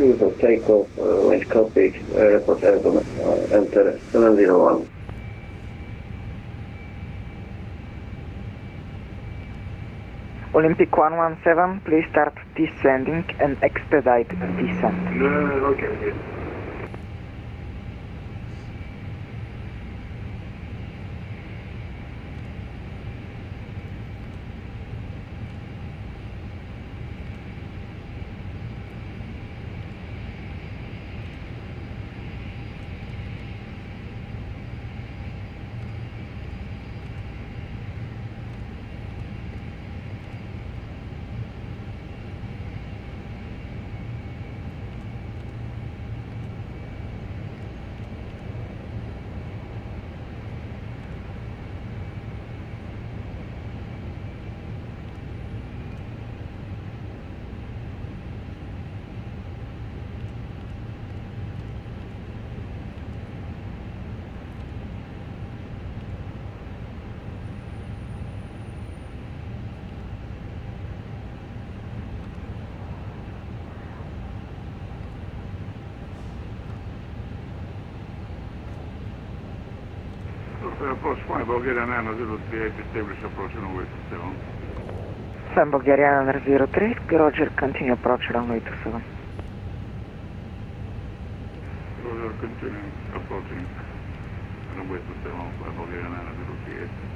Cruise of takeoff, uh, range copy, uh, report airborne, uh, enter 701. Olympic 117, please start descending and expedite descent. okay. Approach 5, Bulgaria 903, establish approach on way to 7. Sam Bulgaria 03, Roger, continue approach runway 27. Roger, continuing approaching runway to 7,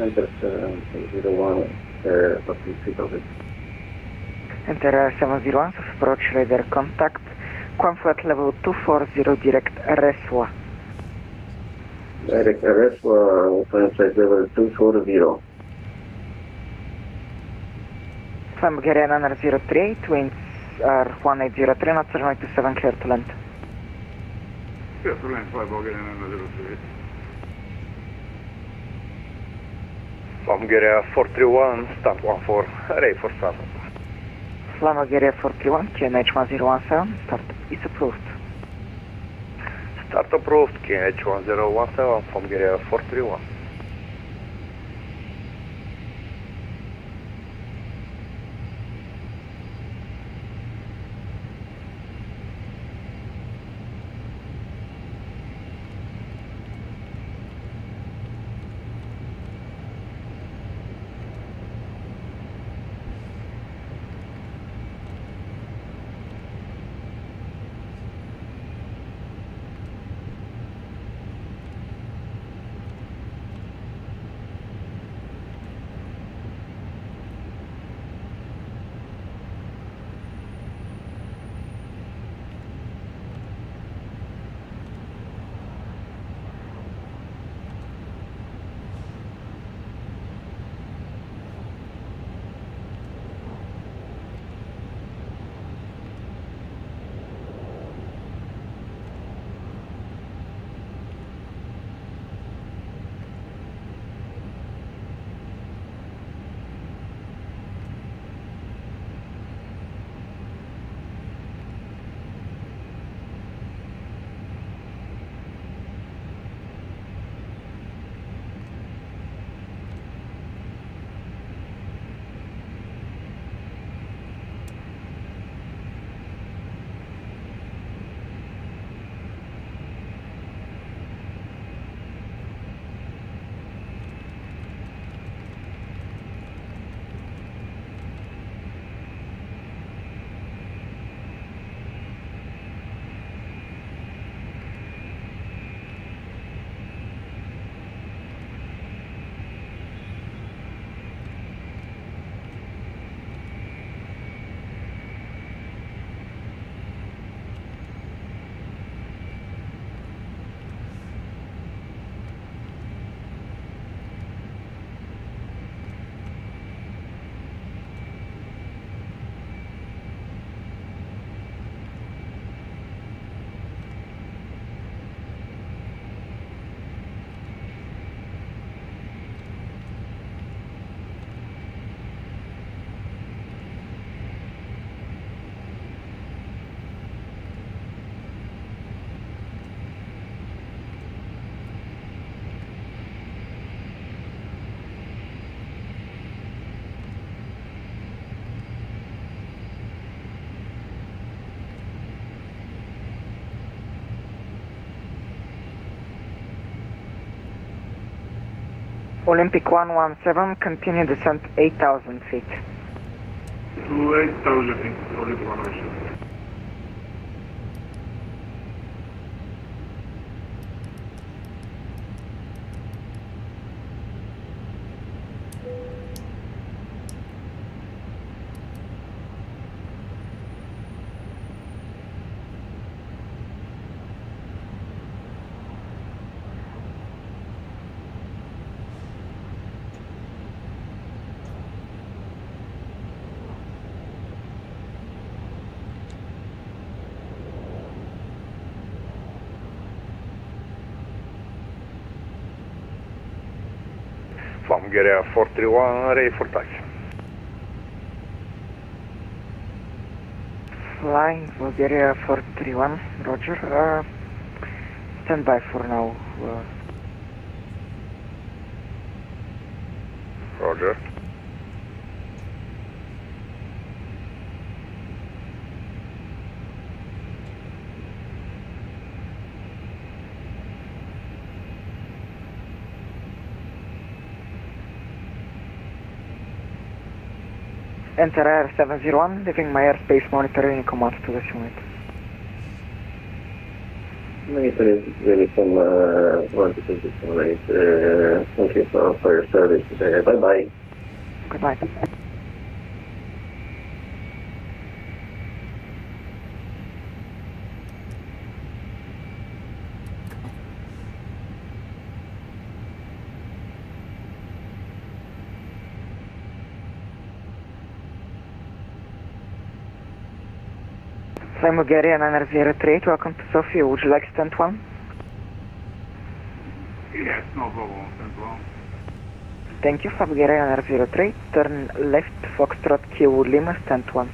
5 Bulgaria 903. Enter 701, uh, copy 3000. Enter 701, soft approach radar contact. Quam flight level 240 direct RSWA. Direct arrest for flight flight level 240. Sam Bulgaria 903, winds are 1803, not runway 27, clear to land. Yes, land 5 Bulgaria 903. Bulgaria 431, start 14, ready for startup. Slam Bulgaria 431, QNH 1017, start is approved. Start approved, KH 1017, from Bulgaria 431. Olympic 117, continue descent 8,000 feet. 8,000 feet, Olympic 117. Bulgaria 431, ready for taxi. Flying Bulgaria 431, roger. Uh, stand by for now. Uh, Roger. Enter Air 701, leaving my airspace monitoring command to this unit. Military is really from uh, 128. Uh, thank you for, for your service. Uh, bye bye. Good Flying Bulgaria 903, welcome to Sofia. Would you like stand one? Yes, no problem, Central. Thank you, Fly Bulgaria 903. Turn left, Foxtrot, Kiev Lima, stand one.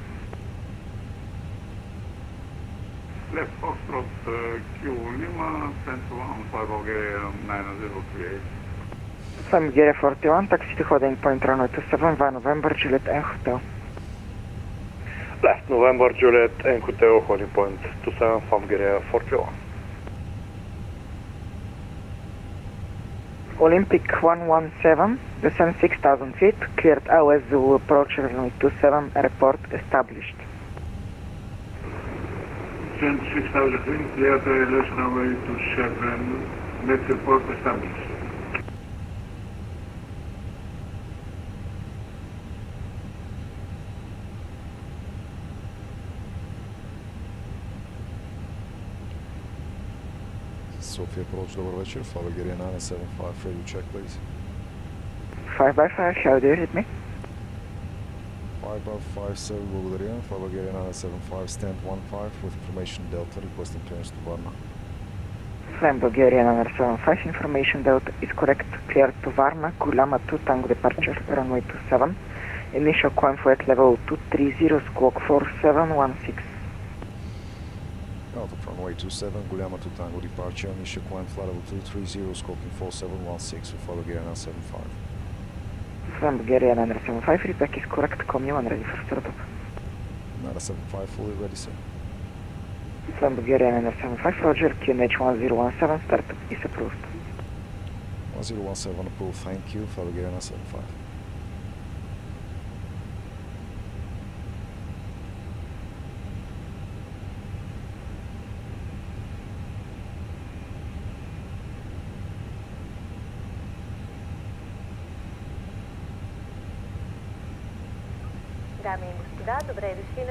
Left Foxtrot, uh, Q Lima, Central 5 Bulgaria 9038. Fly Bulgaria 41, taxi to holding point runway 27, via November, Juliet and Hotel. Left November Juliet and Hotel holding point 27 from Bulgaria 41. Olympic 117, descend 6,000 feet, cleared OS Zulu approach runway 27, report established. Send 6,000 feet, clear the LS runway to 7, net report established. Sofia, approach Dover Vetcher, Fava Gary 975, Freddy, check please. 5 by 5, Shadow, hit me. 5 by 5, 7 Bulgaria, follow Gary 975, stand 15 with information Delta, requesting clearance to Varna. Slam Bulgaria 975, information Delta is correct, clear to Varna, Gulama 2, Tango departure, runway 27, initial climb for level 230, squawk 4716. From runway 27, Guglielmo to Tango departure, Misha climb flight level 230, scoping 4716 for Bulgarian 975. From Bulgarian nine-seven-five. feedback is correct, come you and ready for startup. Nara fully ready, sir. From Bulgarian nine-seven-five. roger, QNH 1017, startup is approved. 1017 approved, thank you, for Bulgarian 975.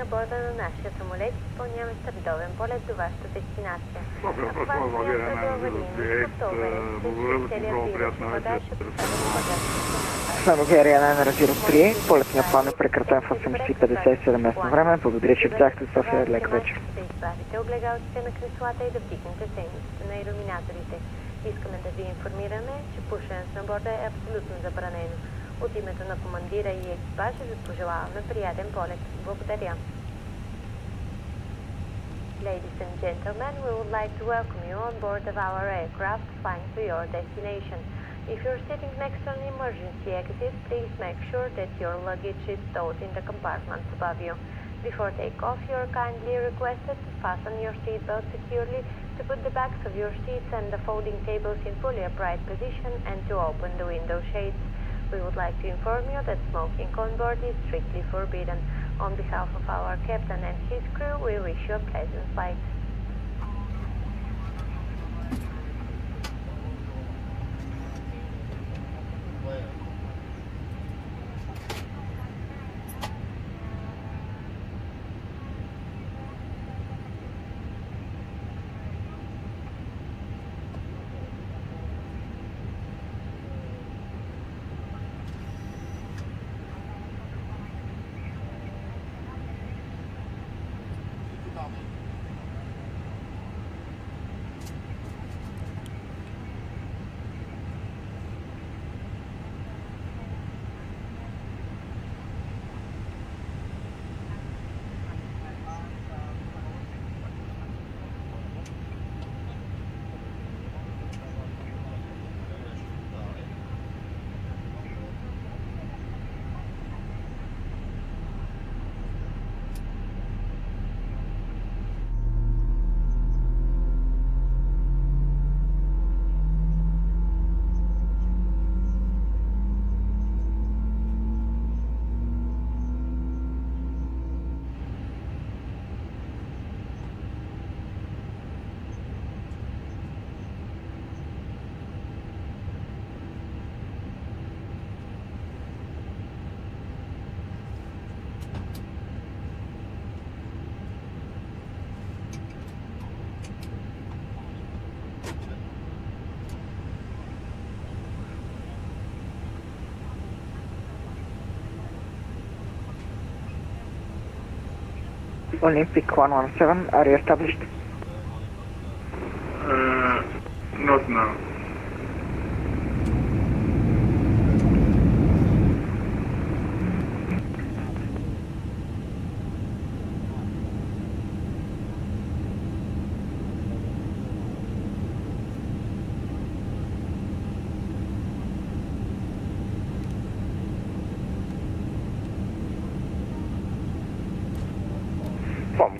На борда на нашия самолет. Изпълняваме стартовен полет до вашата дестинация. 938. аварийно, Благодаря за целият много вирус приятна багаж вечер. ще остане в багажната Flying Bulgaria 903, полетният план е прекратен в 8.57 местно време. Благодаря, че взяхте София. Лек вечер. Да изправите огледалците на креслата и да вдигнете сенниците на иллюминаторите. Искаме да ви информираме, че пушенето на борда е абсолютно забранено. От името на командира и екипажа ви пожелаваме приятен полет. Благодаря. Ladies and gentlemen, we would like to welcome you on board of our aircraft flying to your destination. If you're sitting next to an emergency exit, please make sure that your luggage is stowed in the compartments above you. Before takeoff, you're kindly requested to fasten your seatbelt securely To put the backs of your seats and the folding tables in fully upright position and to open the window shades, we would like to inform you that smoking on board is strictly forbidden. On behalf of our captain and his crew, we wish you a pleasant flight. Olympic 117, are you established? Uh, not now.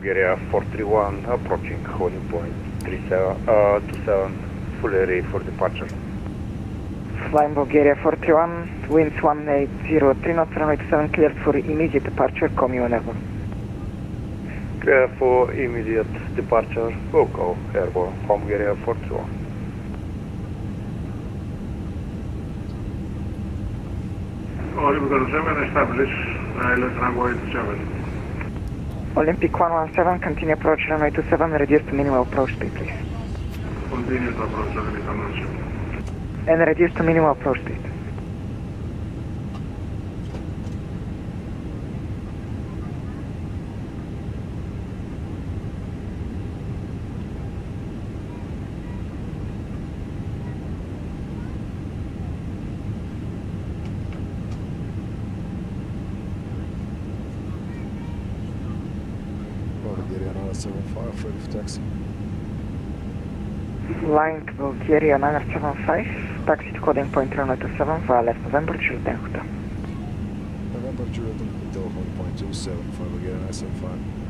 From Area 431, approaching holding point 37, uh, 27, fully ready for departure. Flying Bulgaria 431, winds 180, knots, runway 27, cleared for immediate departure, call me whenever. Clear for immediate departure, we'll go airborne from Area 431. Olympic 7 establish ILS runway 7. Olympic 117, continue approach runway 27, reduce to minimal approach speed, please. Continue to approach Olympic Convention. And reduce to minimal approach speed. Alex. Line to Bulgaria 975, taxi to coding point 097 via left November Childen Hotel. November Childen Hotel, point 275, Bulgaria 975.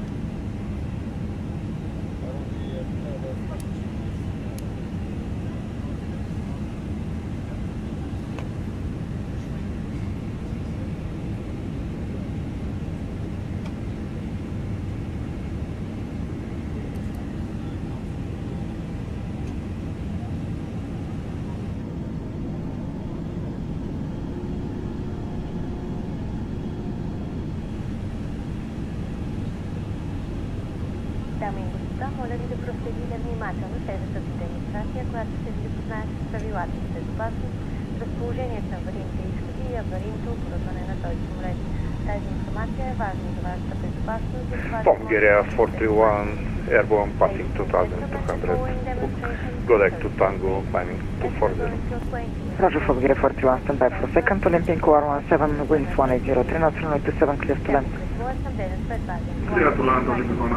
Оборудване на този самолет. Тази информация е важна за вашата безопасност, Area 431, airborne passing 2200, Godek to Tango, climbing 240. Roger for Bulgaria 41, stand by for second, Olympian Core 17, winds 1803, not 927, clear to land. Clear to land, Olympian Core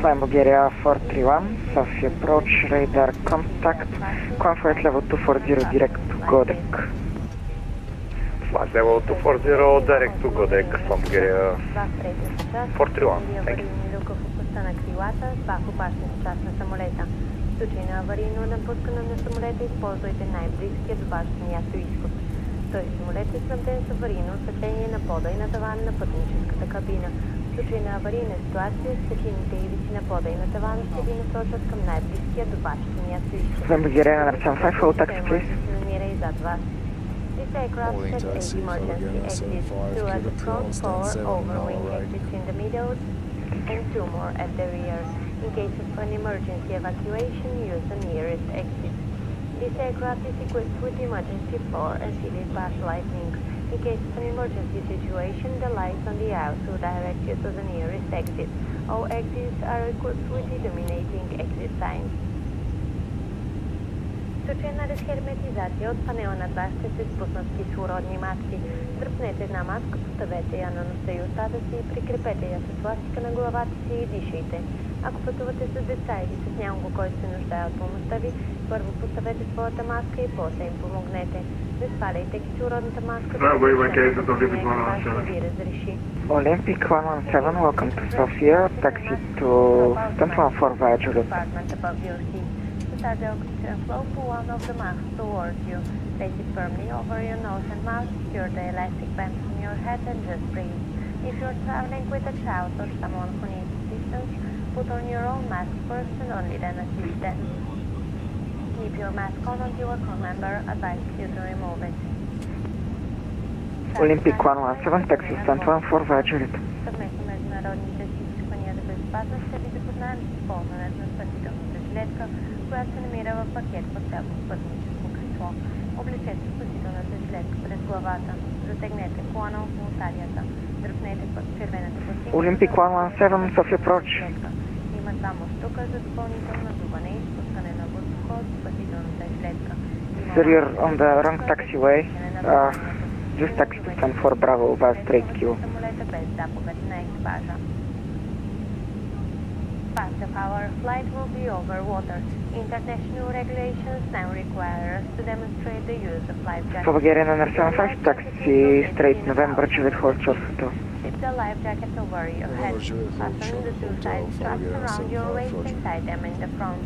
Flying Bulgaria 431, Sofia approach, radar contact, comfort level 240, direct to Godek. Flight level 240, direct to Godek from Bulgaria 431, thank you. Случай на аварийно напускане на самолета използвайте най-близкия до вашето място изход. Този самолет е снабден с аварийно осветление на пода и на тавана на пътническата кабина. В случай на аварийна ситуация, светлините ивици на пода и на тавана ще ви насочат към най-близкия до вашето място изход. Замбагиря на 75, full taxi please. се намира и зад вас. This aircraft has eight emergency exits, 75, two at the front, four now right. exits in the middle, and two more at the rear. In case of an emergency evacuation, use the nearest exit. This aircraft is equipped with emergency floor and ceiling pass lighting. In case of an emergency situation, the lights on the aisles will direct you to the nearest exit. All exits are equipped with illuminating exit signs. В случай на разхерметизация от панела над вас ще се спуснат кислородни маски. Дръпнете една маска, поставете я на носа и устата си и прикрепете я с ластика на главата си и дишайте. Ако пътувате с деца или с някого, който се нуждае от помощта ви, първо поставете своята маска и после им помогнете. Не сваляйте кислородната маска, Bravo, докато evacuate членът the на Olympic екипаж One не ви разреши. Olympic 117, welcome to Sofia, taxi to stand 14 via Juliet. Compartment above your seat. To start the oxygen flow, pull one of the masks towards you. Place it firmly over your nose and mouth, secure the elastic band from your head and just breathe. If you're traveling with a child or someone who needs assistance, put on your own mask first and only then assist them. Keep your mask on until a crew member advises you to remove it. Olympic 117, taxi stand 14 via Juliet. Съвместно международните си изисквания за безопасност ще ви запознаем с използването на спасителната жилетка, която се намира в пакет под всяко пътническо кресло. Облечете спасителната жилетка през главата. Затегнете колана около талията. Дръпнете червената пластинка. Olympic 117, Sofia approach. Има два мустука за допълнително надуване и спускане на въздуха от спасителната жилетка. Има Sir, you're on the wrong мустука за taxiway. спускане на Uh, надуването. just taxi to stand 4 Bravo, via straight queue. Самолета без заповед на екипажа. Part of our flight will be over water. International regulations now require us to demonstrate the use of life jackets. Bulgarian on 75, taxi straight November Juliet Hold short photo. Slip the life jacket over your head. November Juliet, hold Fasten the two photo, side straps around your waist and tie them in the front.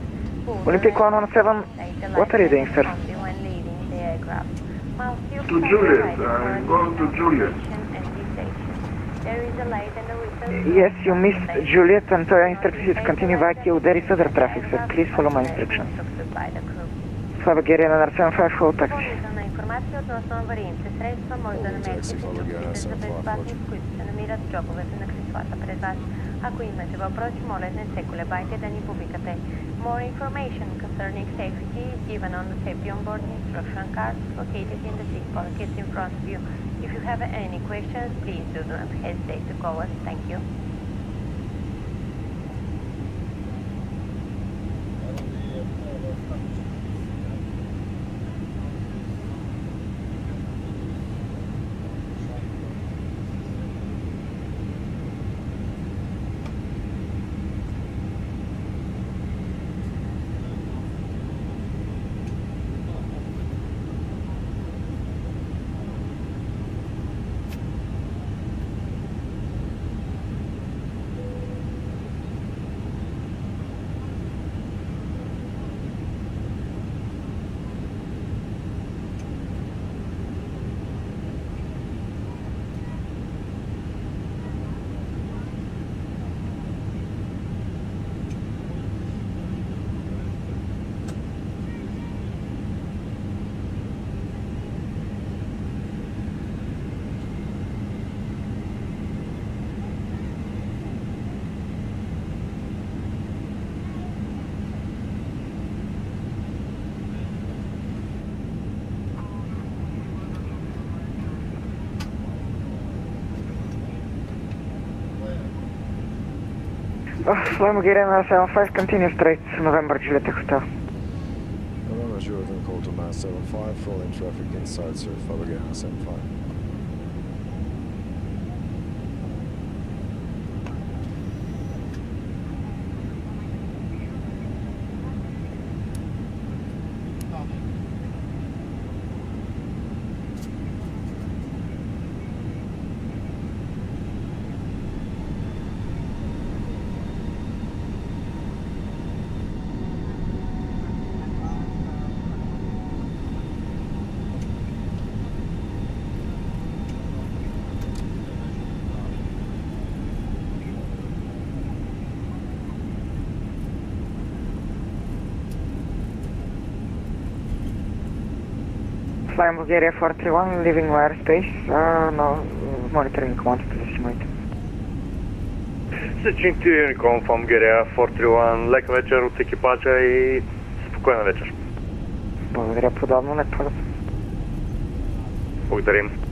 Pull oh the Olympic leg 117, what are you doing, sir? when leaving the aircraft. While To Juliet, right I'm going to Juliet. destination and deflation. There is a light and a whistle. Yes, you missed Juliet and so I instruct you to continue via queue. There is other traffic, sir. Please follow my instructions. By the crew. Bulgarian on 75, full taxi. Допълнителна информация относно аварийните средства може да намерите в инструкциите за безопасност, които се намират в джобовете на креслата пред вас. Ако имате въпроси, моля не се колебайте да ни повикате. More information concerning safety is given on the safety on board instruction card located in the seat pockets in front of you. If you have any questions, please do not hesitate to call us. Thank you. Bulgarian on 75, continue straight November Juliet Hotel. November Juliet to 975, full in traffic inside, sir. nu vierea foarte long, living in airspace, uh, no, monitoring command poziționate. Всички Confirm Герея 41, лека вечер от екипажа и спокойна вечер. Благодаря подобно, не пада. Благодарим.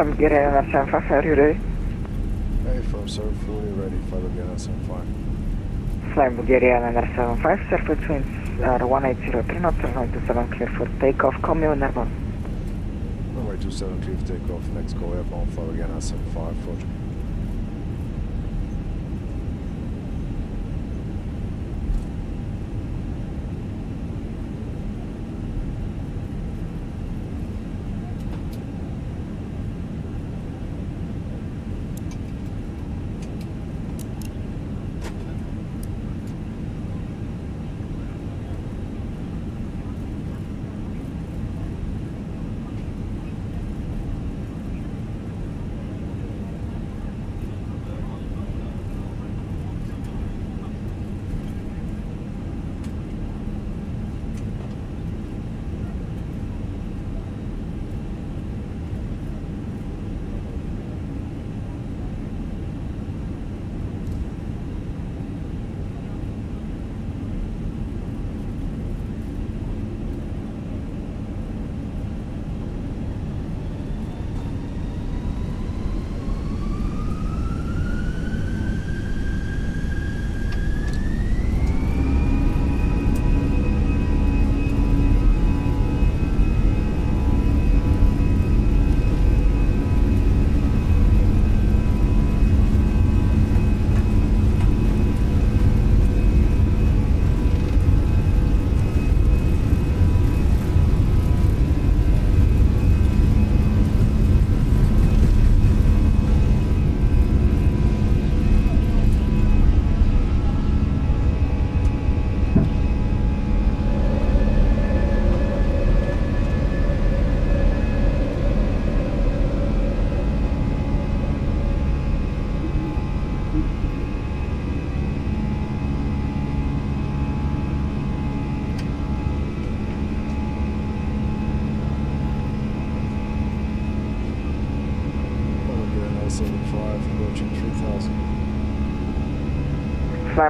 Flying Bulgaria 975, are uh, you ready? Hey, firm sir, fully ready. Flight again at 75. Flying Bulgaria 975, surface winds are 1803 knots, runway 27 clear for takeoff, call me when airborne. Runway 27 clear for takeoff. Next call airborne. Flight again at 75. Roger.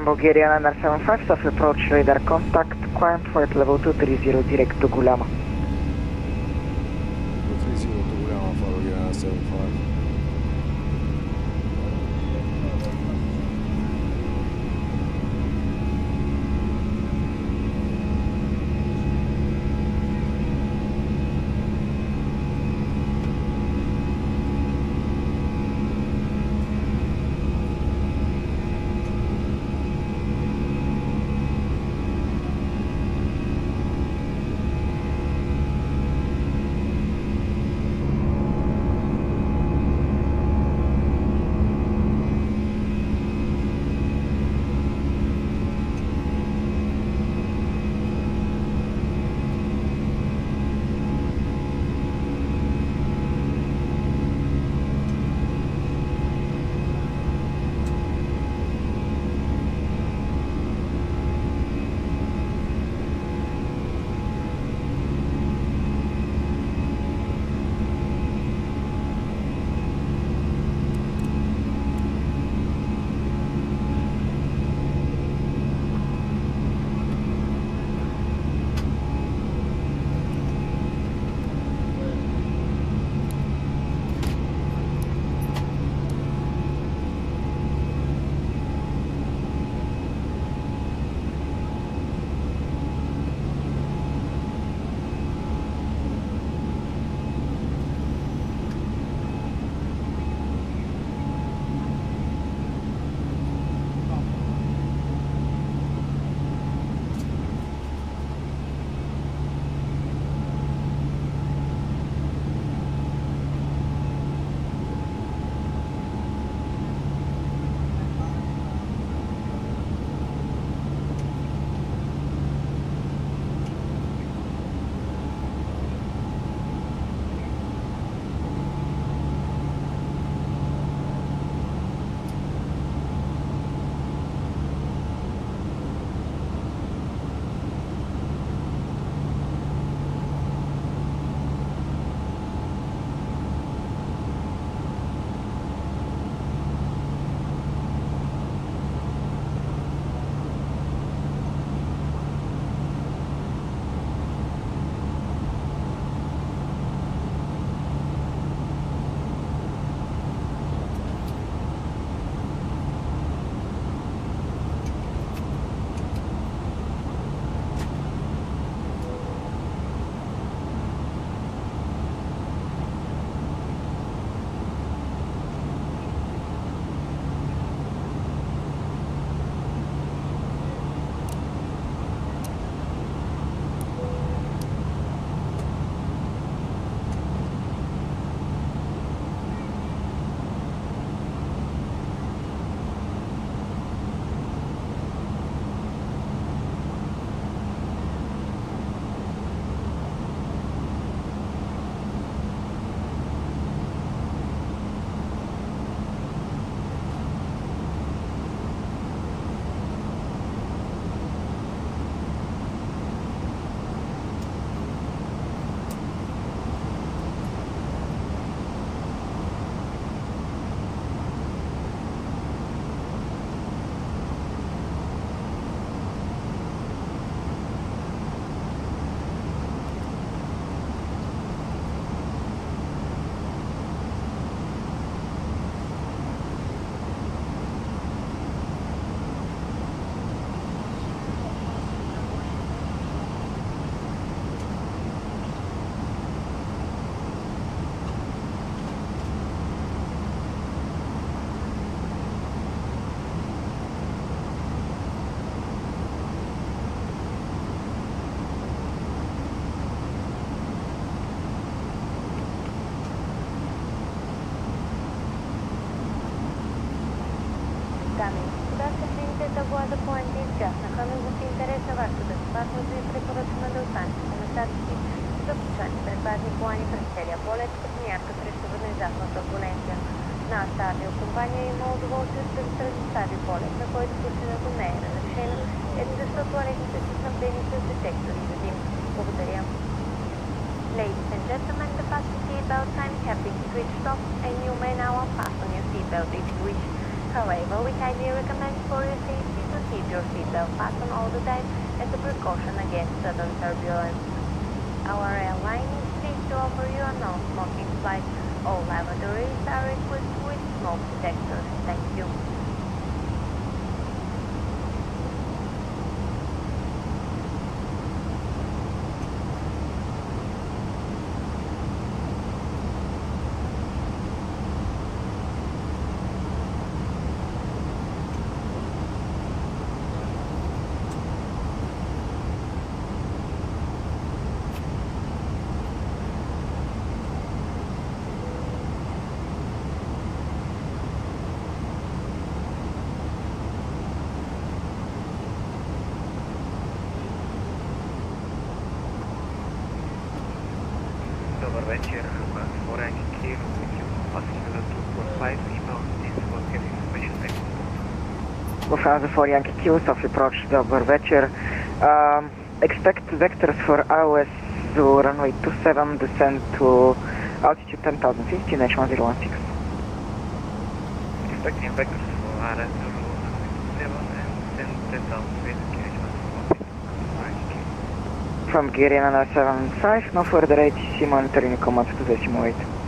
Climb Bulgaria, NSM5, Soft Approach Radar Contact, climb for at level 230 direct to Голяма. Ladies and gentlemen, the fasten seatbelt sign has been switched off and you may now unfasten your seatbelt if you wish. However, we highly recommend for your safety to keep your seatbelt fastened all the time as a precaution against sudden turbulence. Our airline is pleased to offer you a non-smoking flight all lavatories are equipped with smoke detectors. Thank you. The four Yankee of Approach. Prox, dobar večer. Um, expect vectors for ILS to runway 27, descend to altitude 10,000 feet, H1016. Expecting vectors for ILS to runway 27 and descend 10,000 feet, QNH 1016. From Gear 975, no further ATC monitoring commands to the simulator.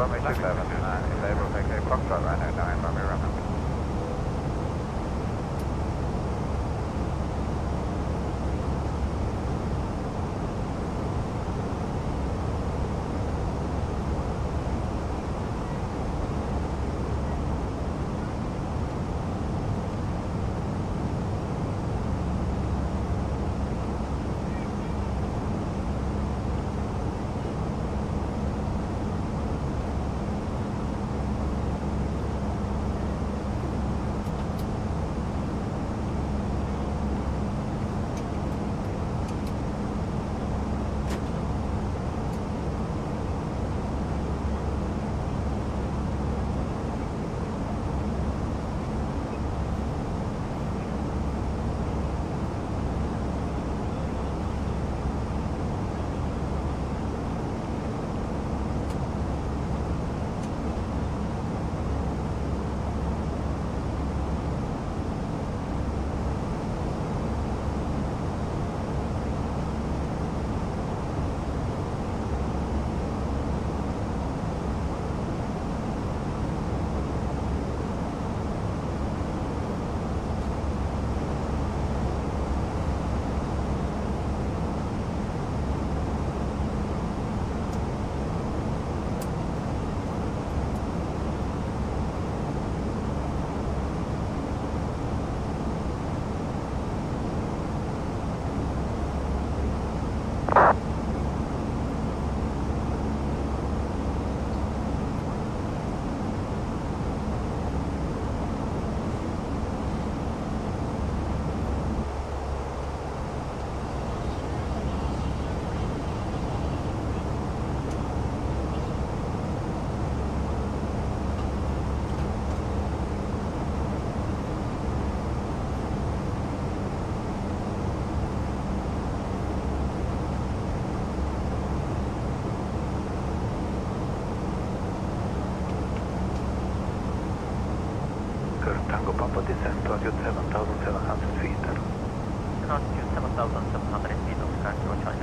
runway 27, and if able, take a Foxtrot 909, runway runway. bump of descent to 7,700 feet. Not 7,700 feet of cargo.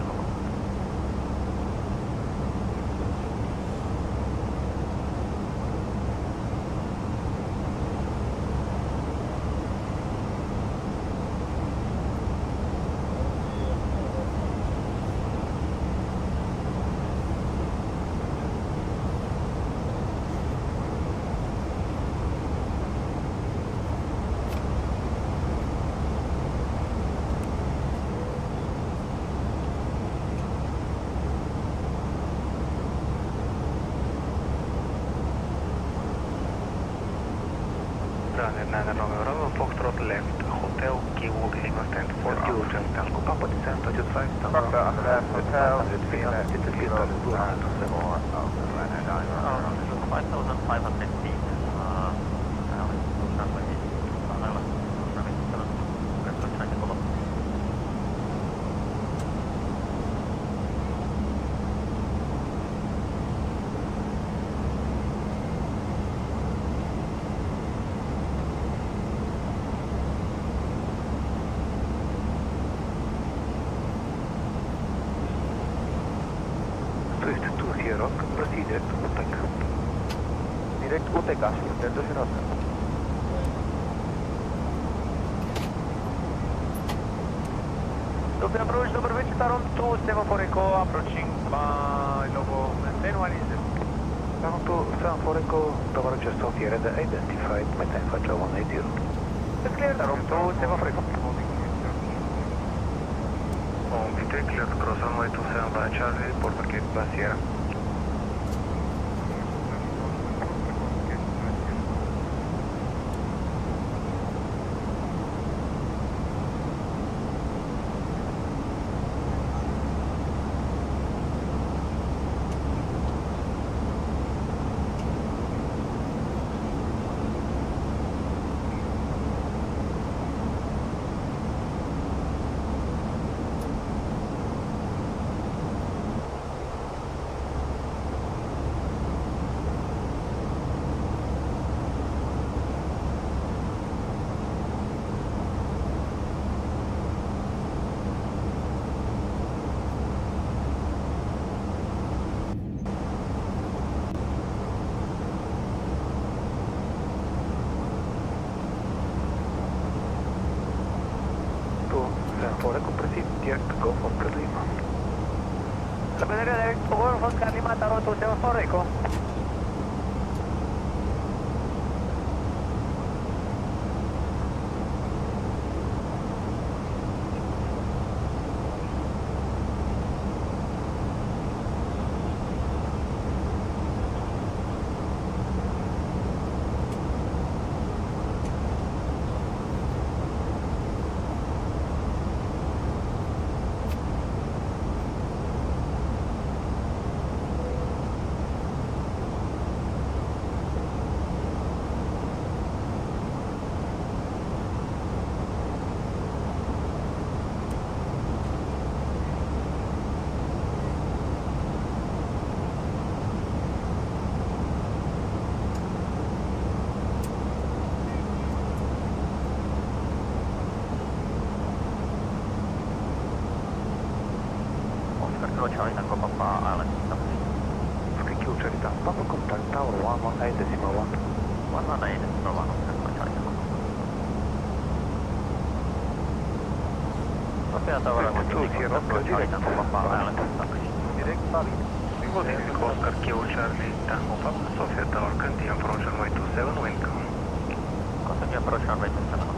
我要上班去了。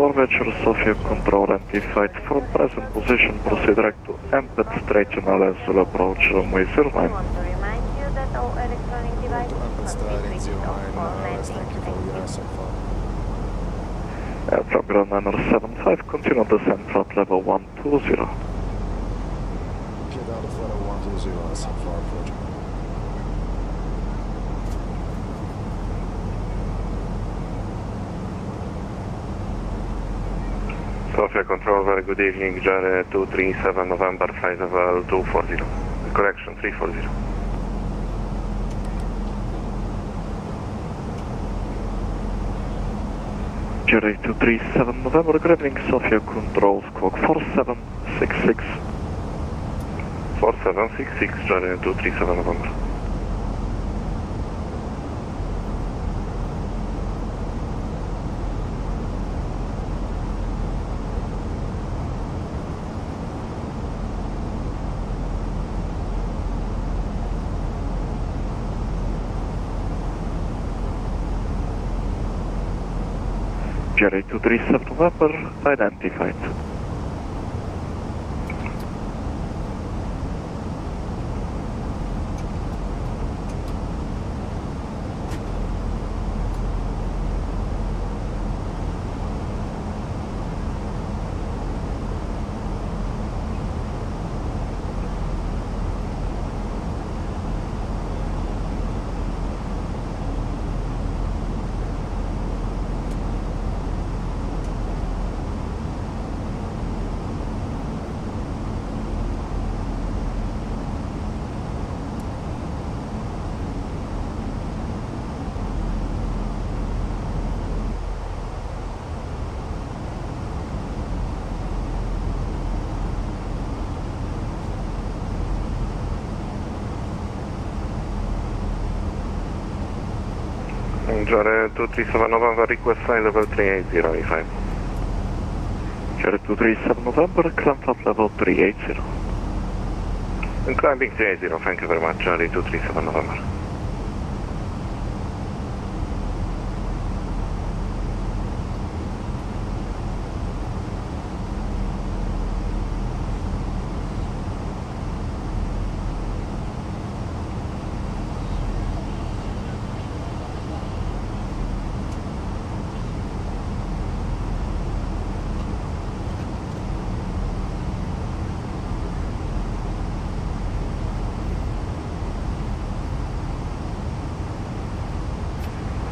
Norwich Sofia Control Amplified from present position proceed direct to Empet straight to Nalensula approach runway 09. I want to remind you that all electronic devices must be switched off for landing and takeoff. Aircraft Ground continue descent at level 120. Sofia Control, very good evening, Jare 237 November 5 Oval 240. Correction, 340. Jerry 237 November, good evening, Sofia Control, squawk 4766. 4766, Jerry 237 November. To 237 November identified. Level 380 E5. Jerry 237 November, climb flight level 380. And climbing 380, thank you very much, Jare 237 November.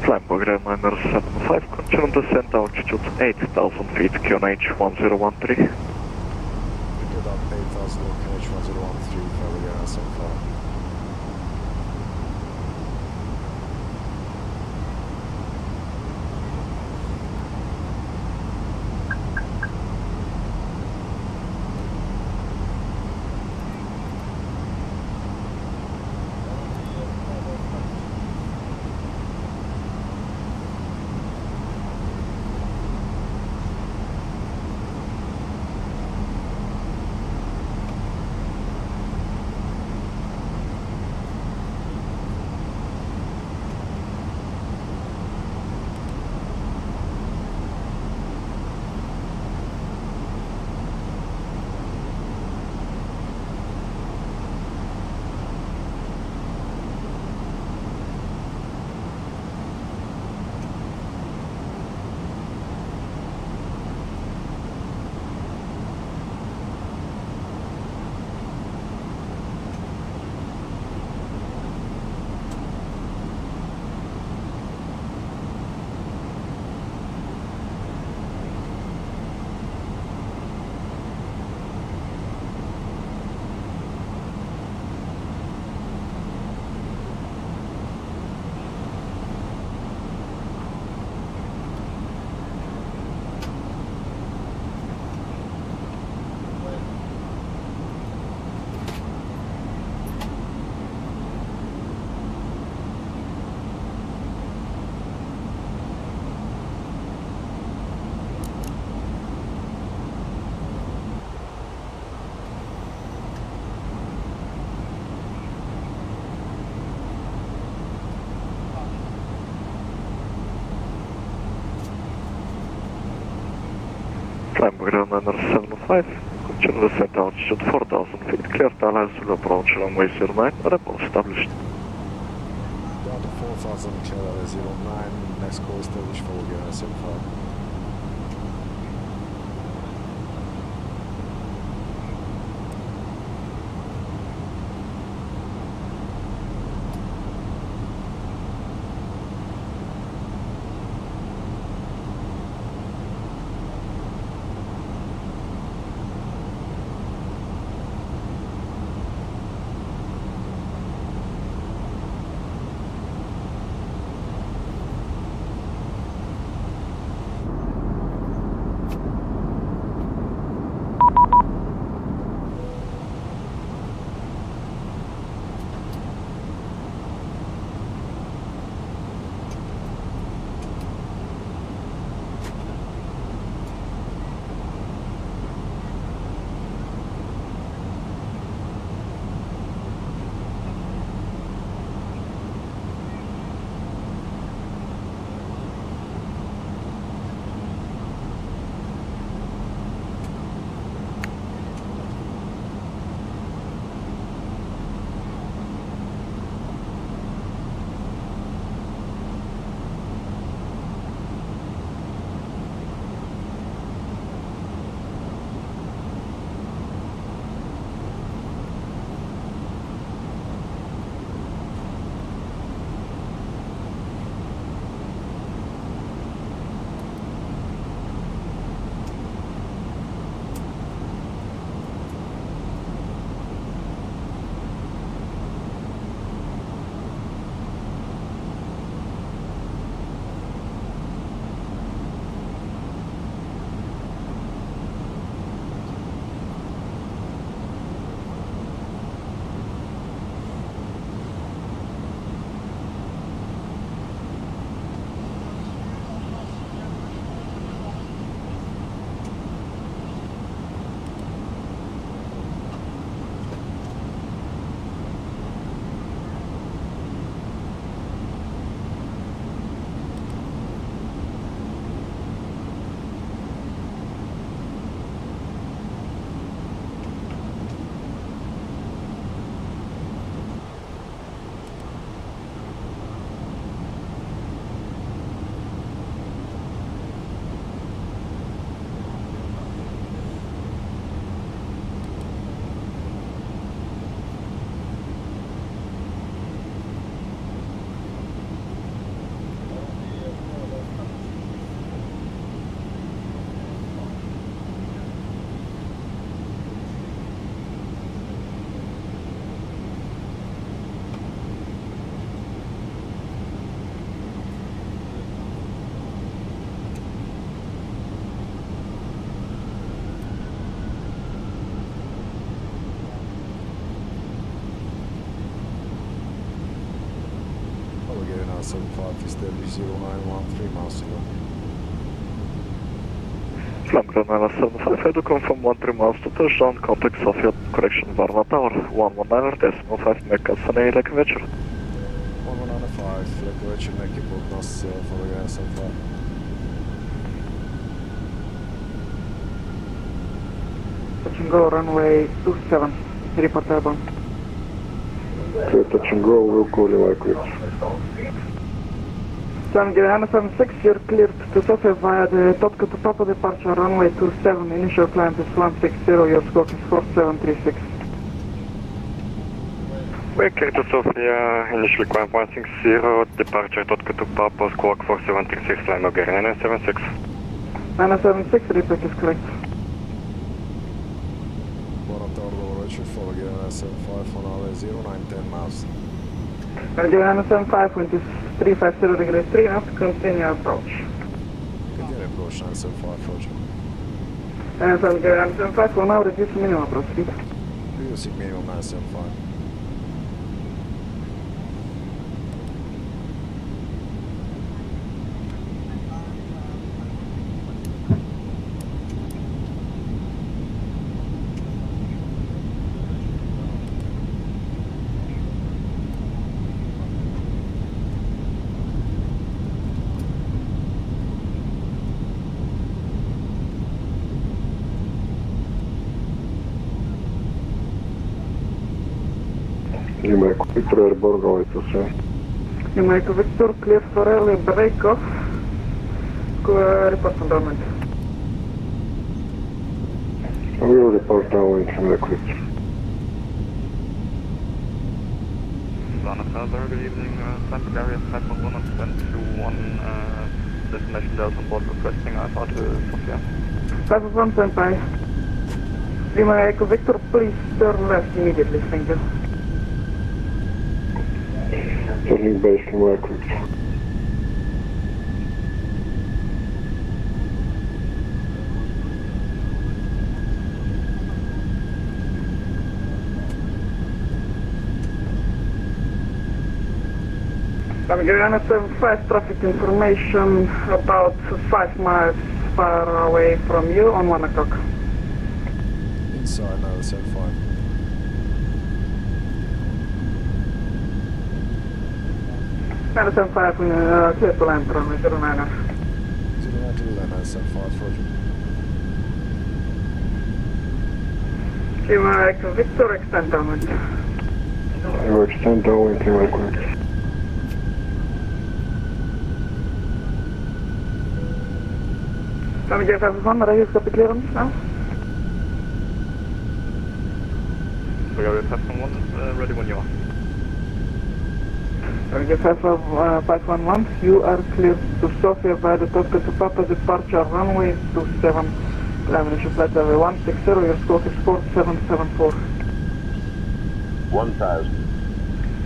Climb program minor 75, continue descent altitude 8000 feet, QNH 1013. Climb program minor 75, continue descent altitude 4000 feet, clear allow Zulu approach runway 09, report established. Down to 4000 KLR uh, 09, next call established for Laguna 75. 0913 miles to go. Flamgren Airlines 755, to confirm 13 miles to touchdown, contact Sofia, correction Varna Tower, 119.5 Mecca, Sunny Lake Вечер. 119.5 Lake Вечер, Мекки, будь нас фотография София. Touch and go, runway 27, reportable. Okay, touch go, we'll call you like this. 17976, you're cleared to Sofia via the top to Papa departure runway 27, initial climb is 160, your squawk is 4736. We're clear to Sofia, initial climb 160, departure Topka to Papa, squawk 4736, climb again 976. 976, repeat is correct. Bottom order, Richard, follow again 975, 1 0, 910 miles. Radio Anderson 5.350 degrees 3 continue approach. Continue approach, Anderson 5 approach. Anderson, Anderson 5 for now, reduce minimum approach speed. Reducing minimum nine seven five. Make a for early break off. Go, report from government. We'll report downwind from the quick. Varna good evening, uh, San Bulgaria 511 on 1021, uh, destination Delta on board requesting IFR to Sofia. 501 standby. Lima Echo Victor, please turn left immediately, thank you. Turning base from the quick. I'm gonna 75 traffic information about 5 miles far away from you on 1 o'clock. Inside 975. Nine seven five, uh, clear to land runway 09. 09 975, Roger. Lima Echo Victor, extend downwind. You extend downwind from the quick. Tommy J 501, ready to copy clearance now? Bulgaria 511, uh, ready when you are. 511, uh, you are cleared to Sofia by the Doctor to Papa departure runway two seven. termination flight level 160, your squawk is 4774. 1000.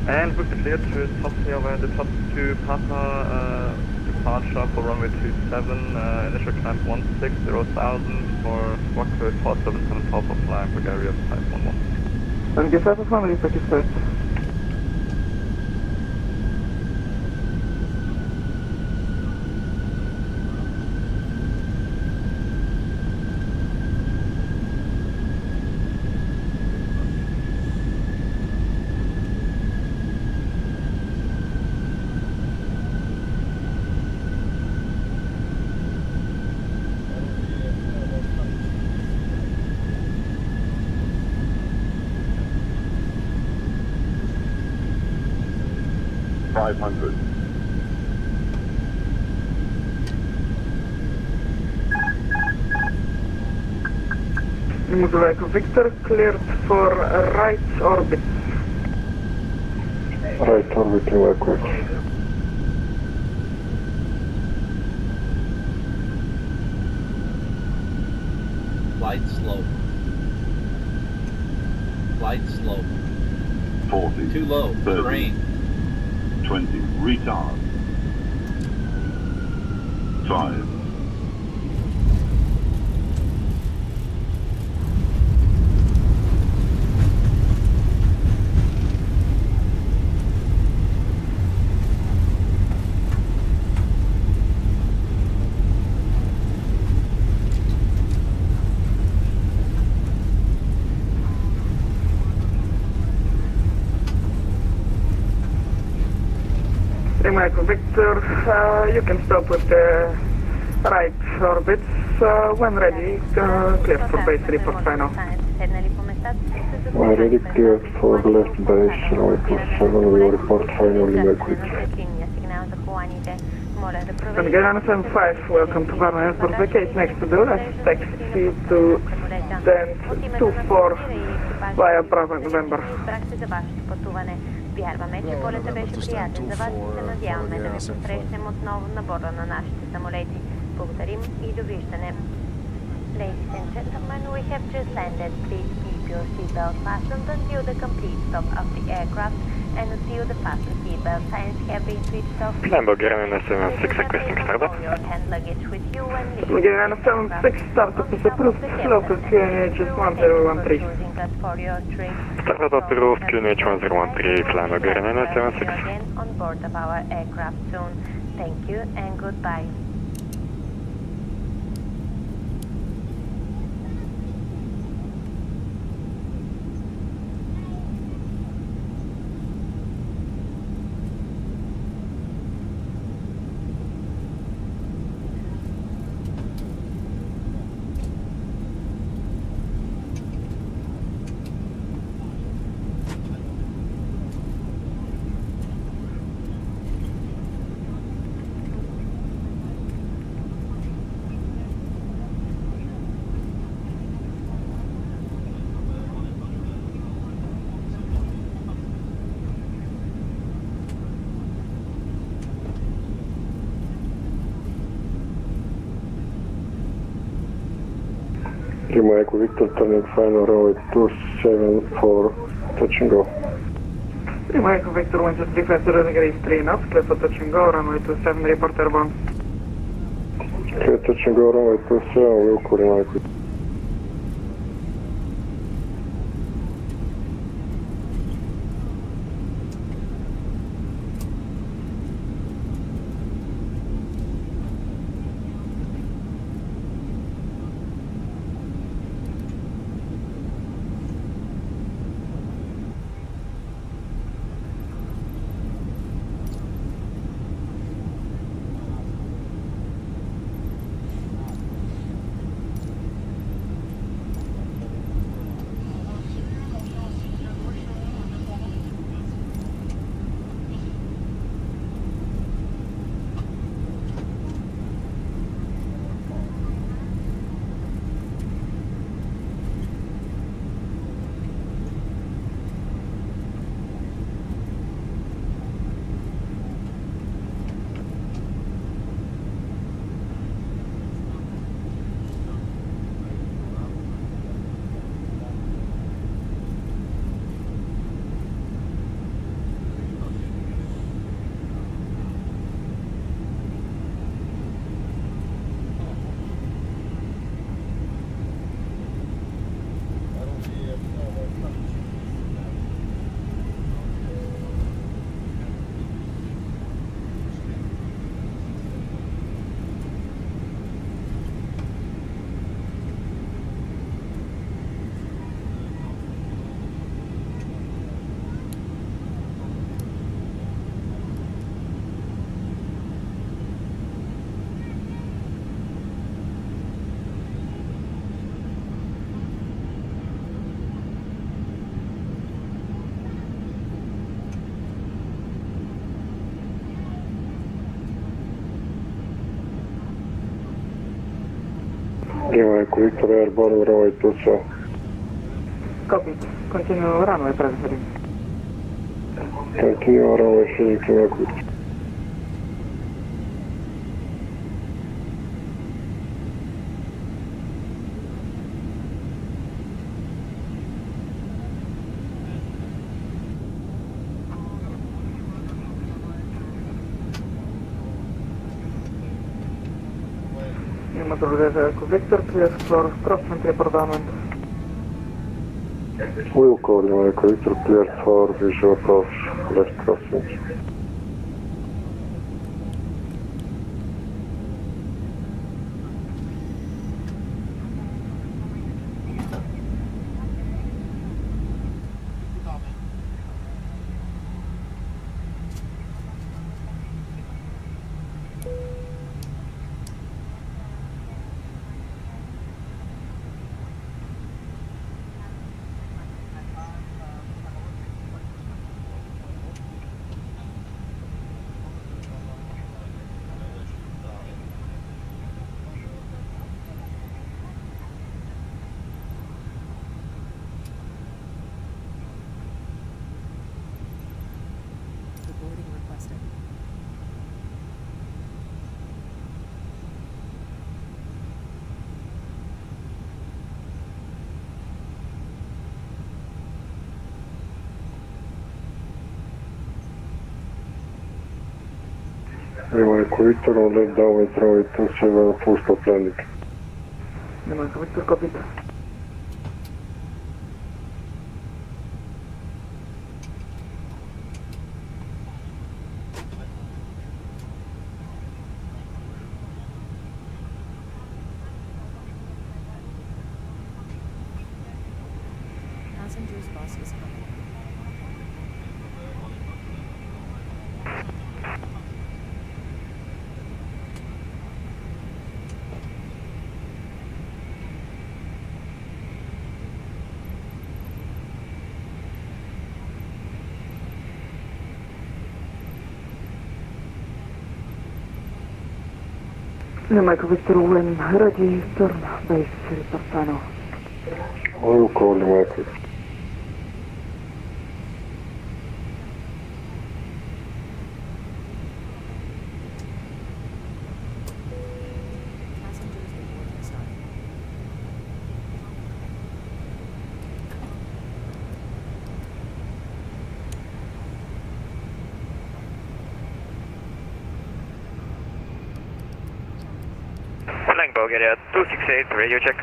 And we're cleared to Sofia by the top to Papa uh, departure for runway 27, uh, initial climb 160,000 for squawk code 4774 for flying Bulgaria 511. And give us a family package first. 500. Like Victor cleared for right orbit. Right orbit to aircraft. Glide slope. Glide slope. 40. Too low. 30. Terrain. 20. Retard. 5. Micro Victor, uh, you can stop with the right orbit. uh, when ready, uh, clear for base report final. I'm ready, clear for left base, Micro 7, we report finally Micro and Guidance M5, welcome to Varna Airport Vacate next to the left, taxi to stand four. via Bravo November. Вярваме, че полета беше приятен за вас и се надяваме да ви посрещнем отново на борда на нашите самолети. Благодарим и довиждане. Ladies and gentlemen, we have just landed. Please keep your seatbelt fastened until the complete stop of the aircraft and until the fasten seatbelt signs have been switched off. Lambo Garmin 76 requesting startup. Lambo Garmin 76 startup is approved. Slow to 13130. Тогда Петров, QNH 1013, climb again, 976. Again on board of our aircraft soon. Thank you and goodbye. Victor, turning final runway 274, touch and go. Michael Victor, Winchester 35 degrees 3 knots, clear for touch and go, runway 27, report airborne. Clear touch and go, runway 27, we'll coordinate with Michael Victor, airborne, runway 27. Copy. Continue runway present heading. Continue runway heading to Victor, please explore crosswind report downwind. We'll coordinate Michael Victor, cleared for visual approach, left crossing. Lima Echo Victor on left downwind runway 27 full stop landing. Lima Echo Victor, copy. Lima Echo Victor, when ready, turn base, report final. On you call Lima Echo. Passengers aboard inside. Flying Bulgaria 268, radio check.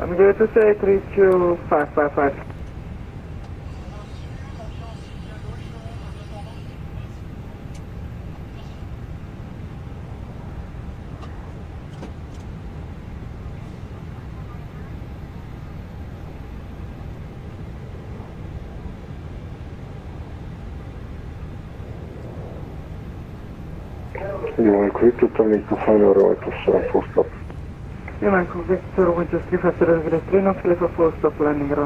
I'm going to say 32555. microfonul rău tu să fost stop. Eu am convins să rămâi să scrii față de grestrei, nu înțeleg că a fost stop la nigra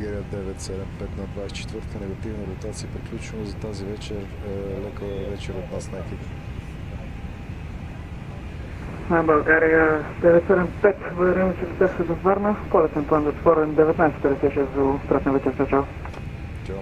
9-7-5 на 24-та негативна ротация. Приключваме за тази вечер. Е, лека вечер от нас на екипа. На България 975, благодарим, че взеха за Варна. Полетен план затворен 19.56 за обратна вечер. Чао. Чао.